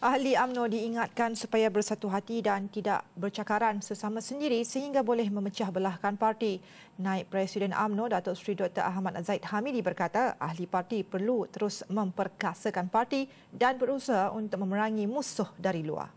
Ahli AMNO diingatkan supaya bersatu hati dan tidak bercakaran sesama sendiri sehingga boleh memecah belahkan parti. Naib Presiden AMNO Datuk Seri Dr. Ahmad Zaid Hamidi berkata ahli parti perlu terus memperkasakan parti dan berusaha untuk memerangi musuh dari luar.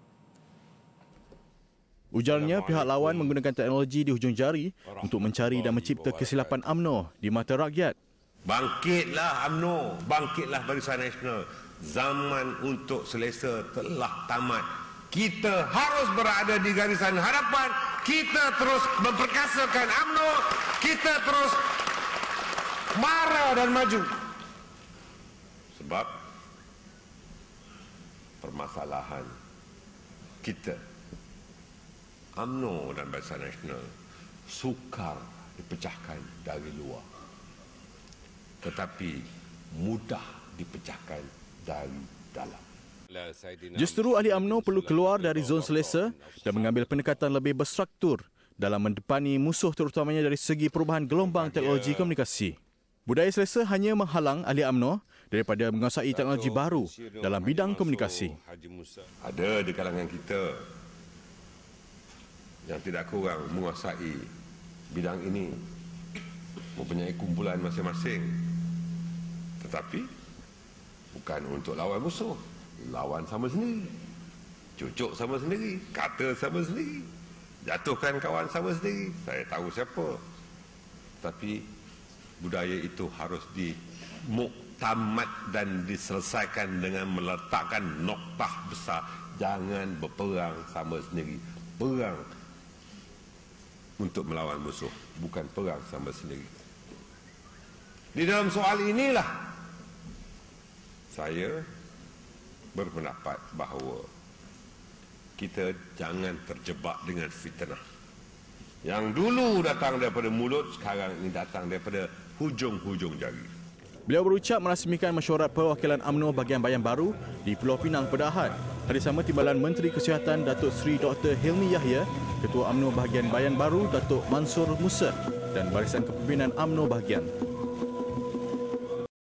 Ujarnya pihak lawan menggunakan teknologi di hujung jari untuk mencari dan mencipta kesilapan AMNO di mata rakyat. Bangkitlah AMNO, bangkitlah Barisan Nasional zaman untuk selesa telah tamat. Kita harus berada di garisan hadapan. Kita terus memperkasakan UMNO. Kita terus marah dan maju. Sebab permasalahan kita UMNO dan Barisan Nasional sukar dipecahkan dari luar. Tetapi mudah dipecahkan dari dalam. Justru ahli UMNO perlu keluar dari zon selesa dan mengambil pendekatan lebih berstruktur dalam mendepani musuh terutamanya dari segi perubahan gelombang teknologi komunikasi. Budaya selesa hanya menghalang ahli UMNO daripada menguasai teknologi baru dalam bidang komunikasi. Ada di kalangan kita yang tidak kurang menguasai bidang ini mempunyai kumpulan masing-masing. Tetapi bukan untuk lawan musuh. Lawan sama sendiri. Cucuk sama sendiri. Kata sama sendiri. Jatuhkan kawan sama sendiri. Saya tahu siapa. Tapi budaya itu harus dimuktamad dan diselesaikan dengan meletakkan noktah besar. Jangan berperang sama sendiri. Perang untuk melawan musuh. Bukan perang sama sendiri. Di dalam soal inilah saya berpendapat bahawa kita jangan terjebak dengan fitnah. Yang dulu datang daripada mulut, sekarang ini datang daripada hujung-hujung jari. Beliau berucap merasmikan mesyuarat perwakilan UMNO bagian Bayan Baru di Pulau Pinang pada Ahad. Hari sama Timbalan Menteri Kesihatan Datuk Seri Dr. Hilmi Yahya, Ketua UMNO bahagian Bayan Baru Datuk Mansur Musa dan Barisan Kepimpinan UMNO bahagian.